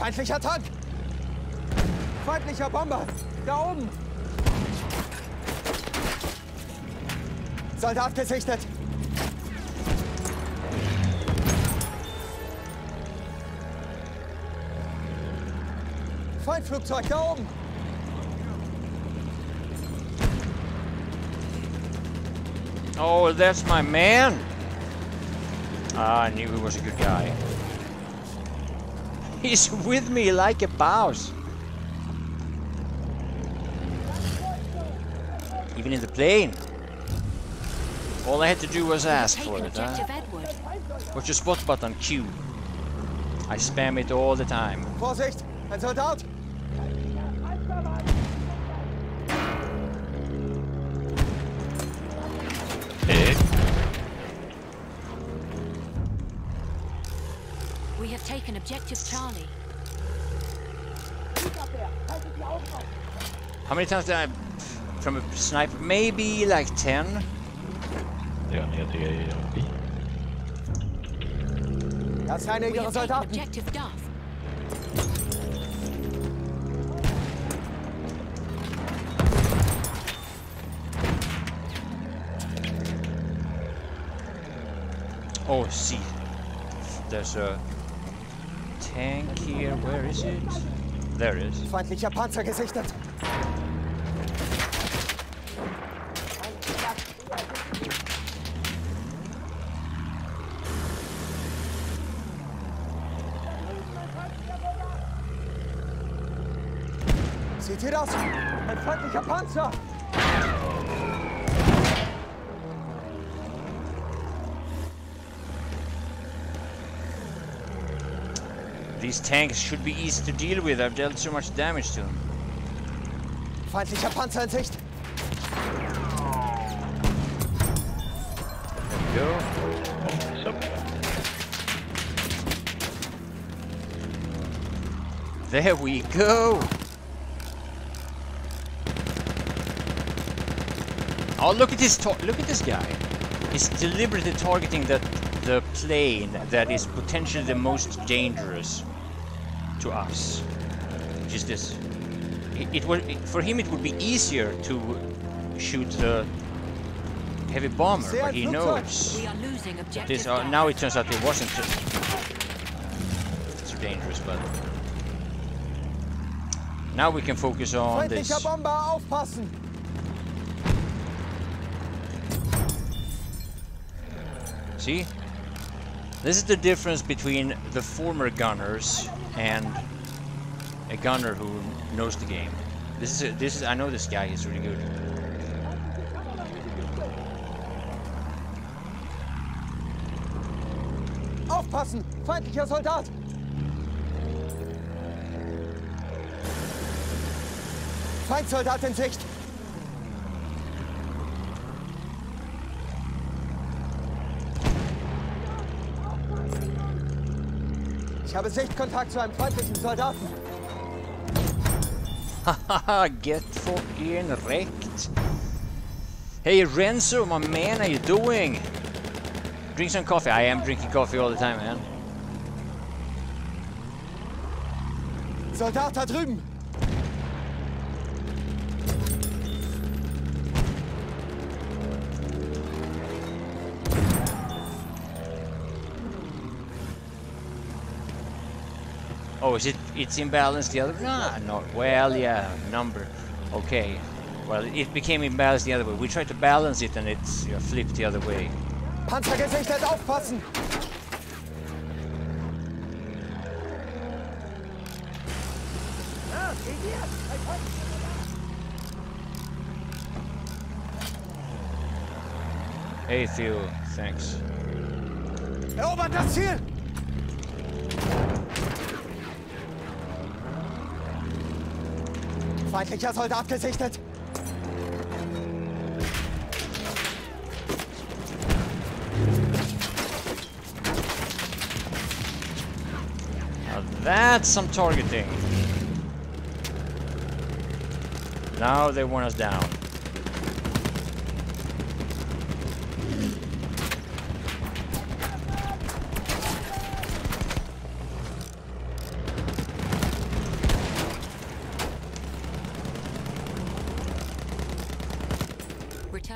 Feindlicher Tank! Feindlicher Bomber! Da oben! Soldat gesichtet! Feindflugzeug da oben! Oh, that's my man! Ah, I knew he was a good guy. He's with me like a boss. Even in the plane. All I had to do was ask for it, huh? What's your spot button? Q. I spam it all the time. Vorsicht! Ein Soldat! Taken objective Charlie. How many times did I... From a sniper? Maybe like 10? det gör ni. Jag tycker jag gör vi. Das ist einer We ihrer have taken Soldaten! objective Duff. Oh, see. There's a tank here. Where is it? There it is. Feindlicher Panzer gesichtet! Seht ihr das? Ein feindlicher Panzer! These tanks should be easy to deal with. I've dealt so much damage to them. Feindlicher Panzer in Sicht! Go. There we go. Oh, look at this! Look at this guy. He's deliberately targeting that the plane that is potentially the most dangerous to us, which is this. It, it would it, for him. It would be easier to shoot the heavy bomber, Sehr but he knows We are losing objective this. Uh, now it turns out it wasn't so, so dangerous, but now we can focus on this. Aufpassen! See? This is the difference between the former gunners and a gunner who knows the game. This is a, this is I know this guy. He's really good. Aufpassen! Feindlicher Soldat! Feindsoldat in Sicht! Ich habe Sichtkontakt zu einem feindlichen Soldaten. Haha, get fucking wrecked. Hey Renzo, my man, how you doing? Drink some coffee. I am drinking coffee all the time, man. Soldat da drüben! Oh, is it? It's imbalanced the other? Nah, no. Well, yeah, number. Okay. Well, it became imbalanced the other way. We tried to balance it and it's yeah, flipped the other way. Panzer gesichtet, aufpassen! Hey, Theo. Thanks. Erobert das Ziel! Feindlicher Soldat gesichtet! Now that's some targeting. Now they want us down.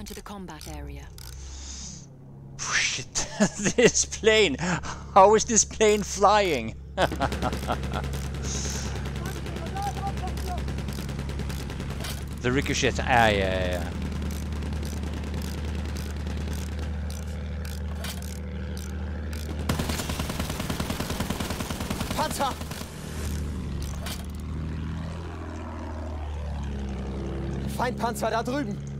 Return to the combat area. Shit, this plane! How is this plane flying? the ricochet, ah yeah, yeah, yeah. Panzer! Feindpanzer da drüben!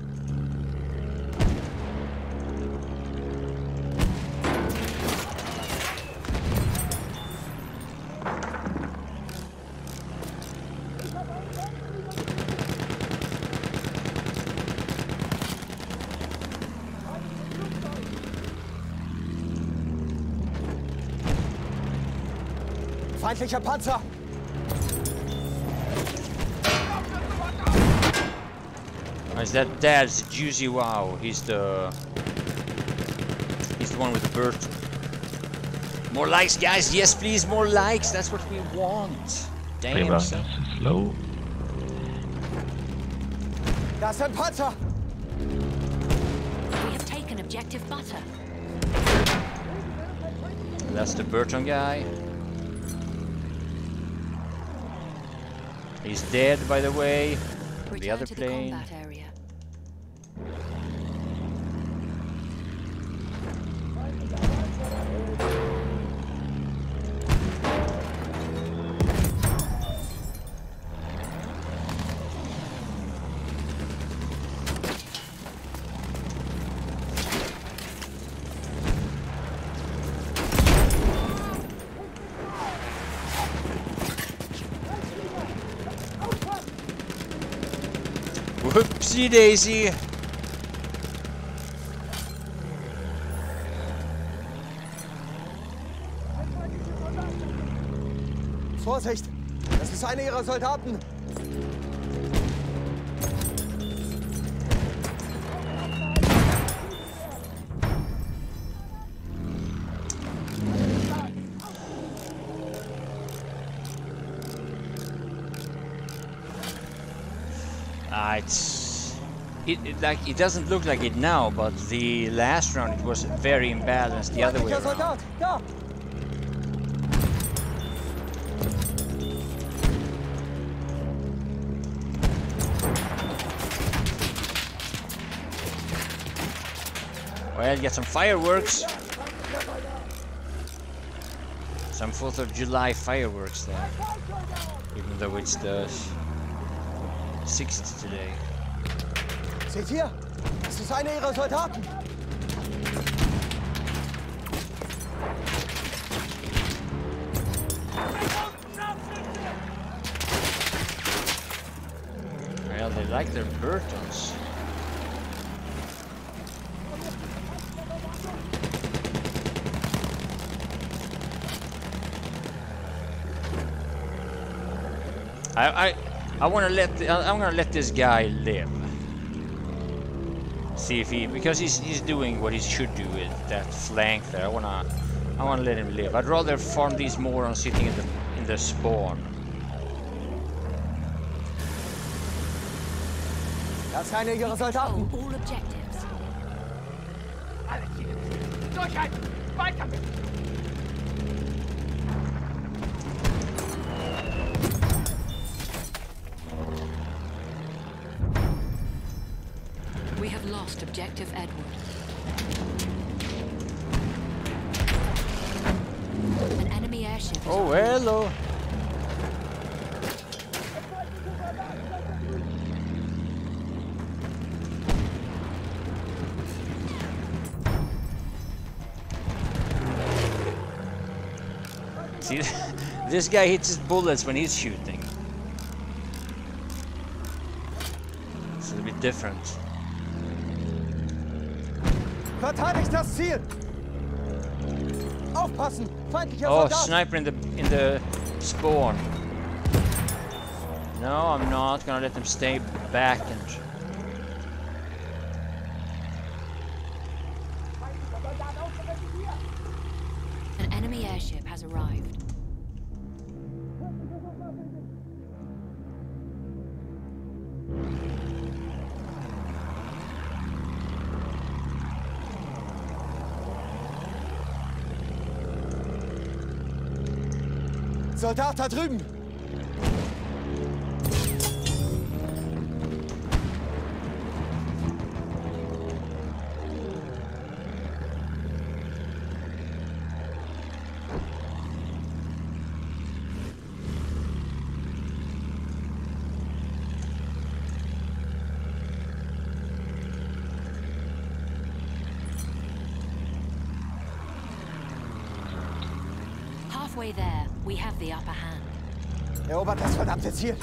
Feindlicher Panzer! Is that Dad's Juicy Wow? He's the... He's the one with the bird. More likes, guys! Yes, please, more likes! That's what we want! Damn, Rebalance son. is low. Da ist ein Panzer! We have taken objective butter. That's the Burton guy. He's dead, by the way. Return the other plane. Whoopsie daisy! Vorsicht! Das ist einer ihrer Soldaten! It, it like it doesn't look like it now, but the last round it was very imbalanced the other way around. Well, get some fireworks. Some 4th of July fireworks there. Even though it's the 6th today. Seht hier! Das ist einer ihrer Soldaten! Well, they like their Burtons. I I I want to let I'm gonna let this guy live. See if he because he's he's doing what he should do with that flank there. I wanna I wanna let him live. I'd rather farm these more on sitting in the in the spawn. Das ist einer ihrer Control Soldaten! all objectives. We lost objective Edward. An enemy airship Oh hello. See, this guy hits his bullets when he's shooting. It's a bit different. Verteidigt das Ziel! Aufpassen! Feindlicher Oh, Soldat! sniper in the in the spawn. No, I'm not gonna let them stay back and. An enemy airship has arrived. Soldat da drüben! Halfway there, we have the upper hand. Erobert das verdammte Ziel!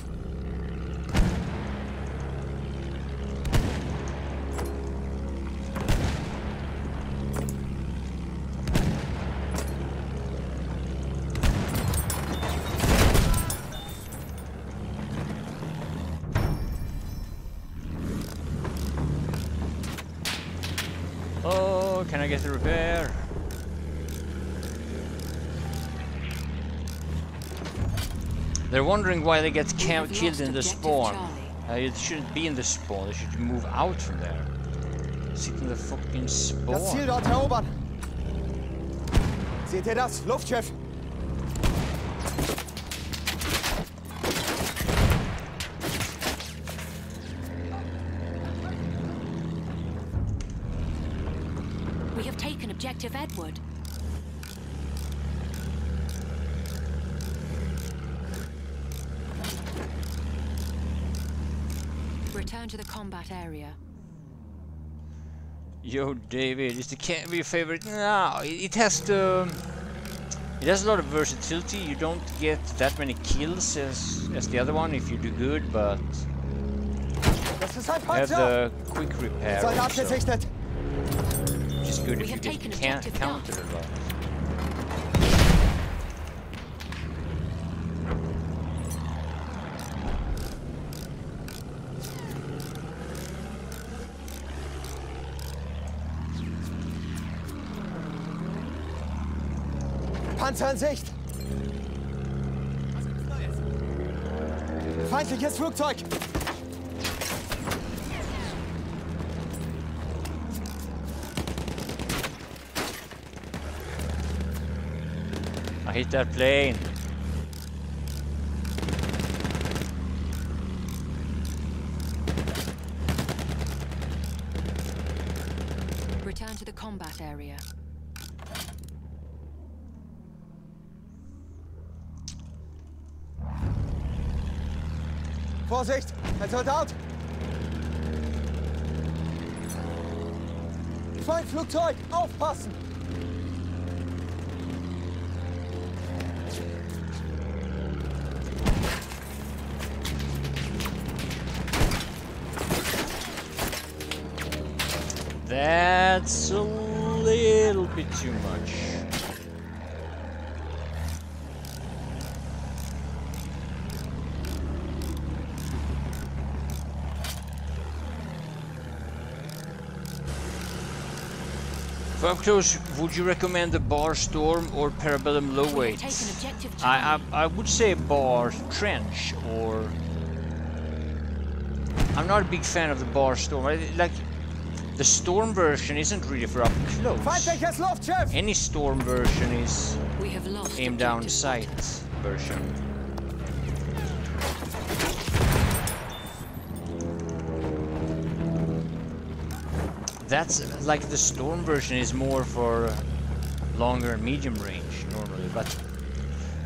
Oh, can I get the repair? They're wondering why they get We cam have killed in the spawn. Uh, it shouldn't be in the spawn. They should move out from there. Sit in the fucking spawn. Das Ziel spawn. dort erobern! Seht ihr das? Luftschiff! We have taken objective Edward. Return to the combat area. Yo, David, is the can't be your favorite? No, it, it has to. Um, it has a lot of versatility. You don't get that many kills as as the other one if you do good, but Das ist ein you have Panzer! the quick repair, Soldat also, gesichtet! which is good We if you have get taken can objective countered a lot. Panzer! Feindliches Flugzeug! I hit that plane. Vorsicht! Ein Soldat! Feindflugzeug! Aufpassen! That's a little bit too much. If close, would you recommend the BAR Storm or Parabellum Low We have taken Weight? I, I, I would say BAR Trench or... I'm not a big fan of the BAR Storm. I, like, the Storm version isn't really for up close. Feindliches Luftschiff! Any Storm version is We have lost aim down objective sight Butter. version. That's like the Storm version is more for longer and medium range normally, but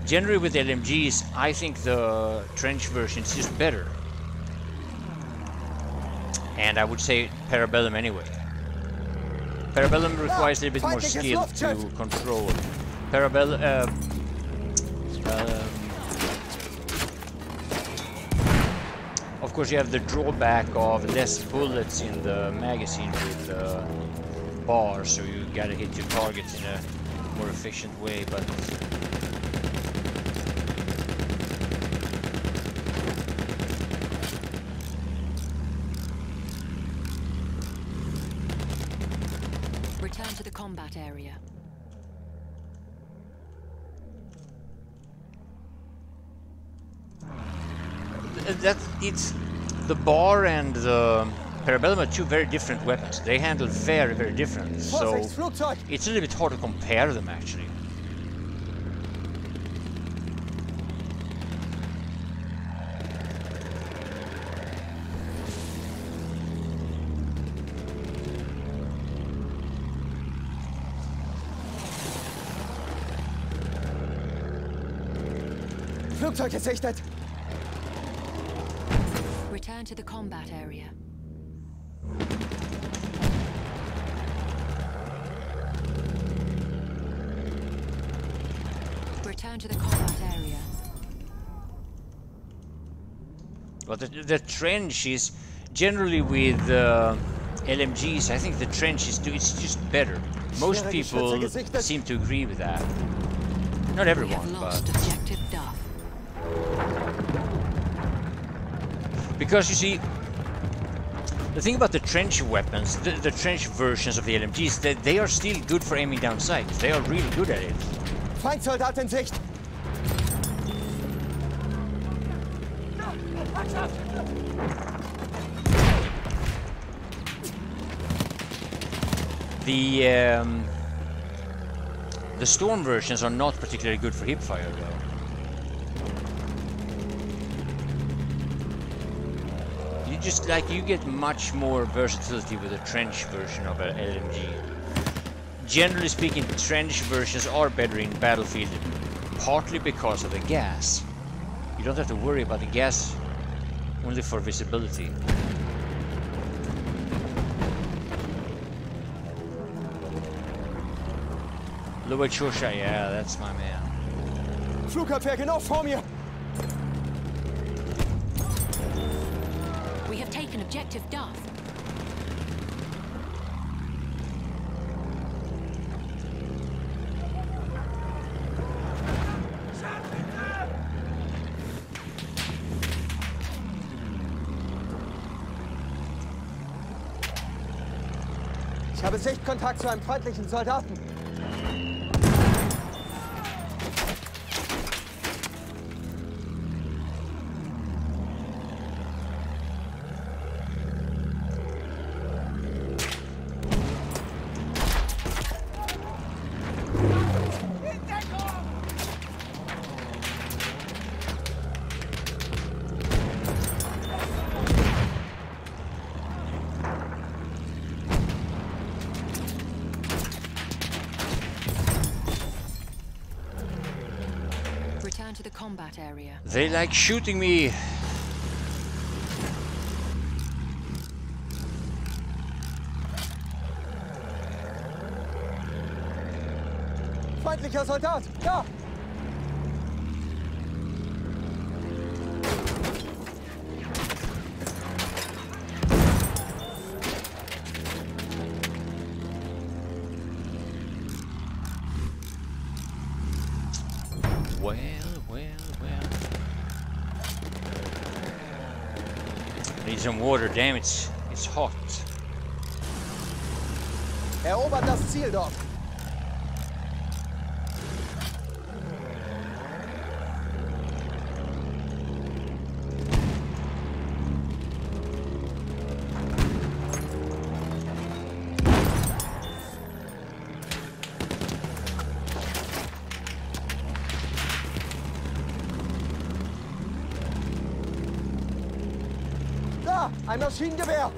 generally with LMGs, I think the trench version is just better. And I would say Parabellum anyway. Parabellum requires a little bit more skill to control. Parabellum. Uh, um, course, you have the drawback of less bullets in the magazine with uh, the bar, so you gotta hit your targets in a more efficient way. But Return to the combat area. that it's the bar and the Parabellum are two very different weapons. They handle very, very differently, so it's a little bit hard to compare them, actually. Flugzeug gesichtet! Return to the combat area. Return to the combat area. But the, the trench is generally with uh, LMGs. I think the trench is do- it's just better. Most people seem to agree with that. Not everyone, but objective Duff. Because you see, the thing about the trench weapons, the, the trench versions of the LMGs, that they are still good for aiming down sights. They are really good at it. Feindsoldat in Sicht. The um, the storm versions are not particularly good for hipfire though. Just like you get much more versatility with a trench version of an LMG. Generally speaking, trench versions are better in battlefield, partly because of the gas. You don't have to worry about the gas only for visibility. Louis Chauchat, yeah, that's my man. Flugabwehr genau vor mir. Taken objective Duff. Ich habe Sichtkontakt zu einem feindlichen Soldaten. Combat area. They like shooting me. Feindlicher Soldat. Da. Some water, damn it's it's hot. Erobert das Ziel dort. Da, ein Maschinengewehr.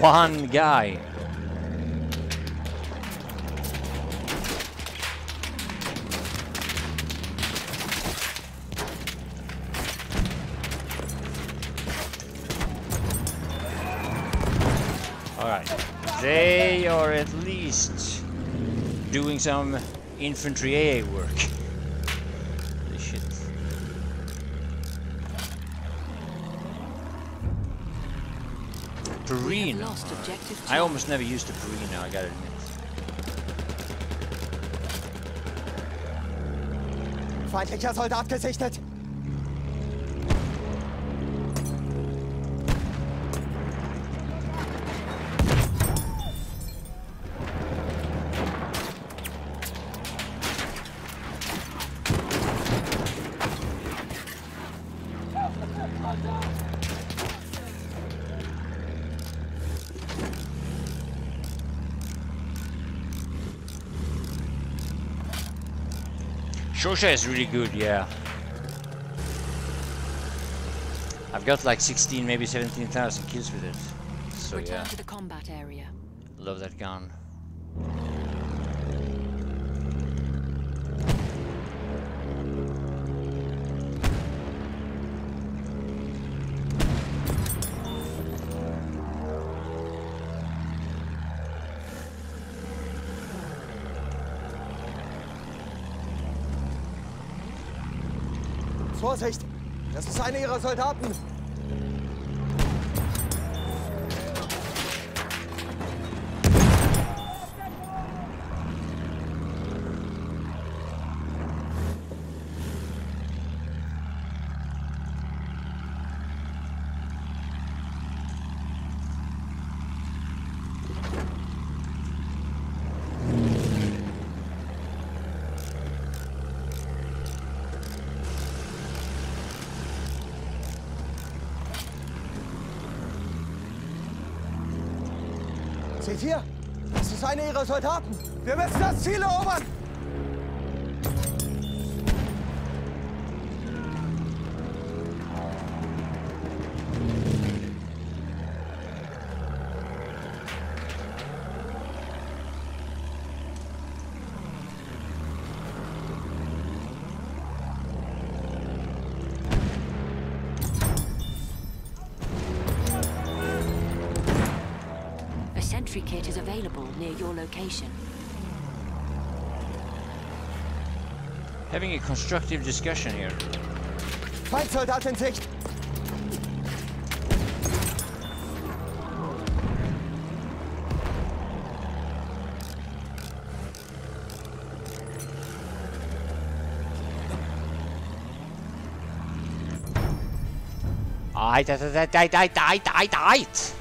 One guy. Alright. They are at least doing some infantry AA work. Holy shit. Perino. I almost never used a Perino, I gotta admit. Feindlicher Soldat gesichtet. Chauchat is really good, yeah. I've got like 16, maybe 17,000 kills with it. So Return yeah, to the combat area. love that gun. Vorsicht! Das ist einer ihrer Soldaten! Seht ihr? Das ist einer ihrer Soldaten! Wir müssen das Ziel erobern! Available near your location. Having a constructive discussion here. Feindsoldat in Sicht! I died, I died, I died, I died, I died!